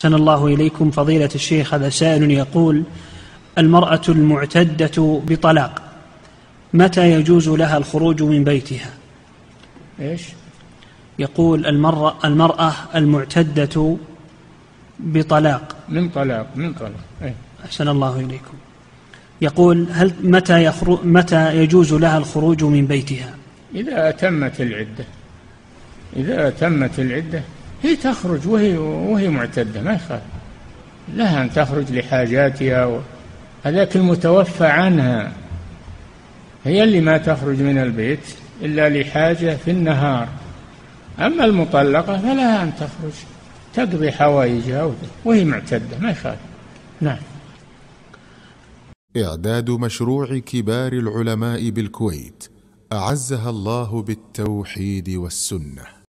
أحسن الله إليكم فضيلة الشيخ. هذا سائل يقول المرأة المعتدة بطلاق متى يجوز لها الخروج من بيتها؟ إيش؟ يقول المرأة, المرأة المعتدة بطلاق. من طلاق من طلاق أي. أحسن الله إليكم. يقول هل متى يخرج متى يجوز لها الخروج من بيتها؟ إذا أتمت العدة إذا أتمت العدة هي تخرج وهي وهي معتدة ما يخالف. لها أن تخرج لحاجاتها و... هذاك المتوفى عنها. هي اللي ما تخرج من البيت إلا لحاجة في النهار. أما المطلقة فلها أن تخرج تقضي حوائجها وهي معتدة ما يخالف. نعم. إعداد مشروع كبار العلماء بالكويت أعزها الله بالتوحيد والسنة.